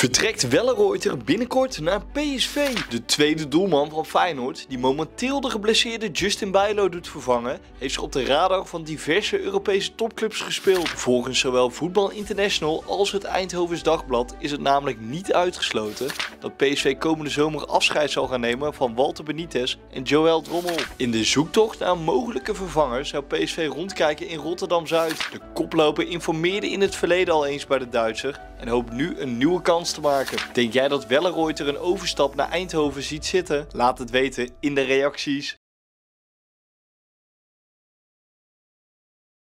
Vertrekt Welleroyter binnenkort naar PSV. De tweede doelman van Feyenoord, die momenteel de geblesseerde Justin Bijlo doet vervangen, heeft zich op de radar van diverse Europese topclubs gespeeld. Volgens zowel Voetbal International als het Eindhovens Dagblad is het namelijk niet uitgesloten dat PSV komende zomer afscheid zal gaan nemen van Walter Benitez en Joël Drommel. In de zoektocht naar mogelijke vervanger zou PSV rondkijken in Rotterdam-Zuid. De koploper informeerde in het verleden al eens bij de Duitser en hoopt nu een nieuwe te maken. Denk jij dat Welleroyter een overstap naar Eindhoven ziet zitten? Laat het weten in de reacties.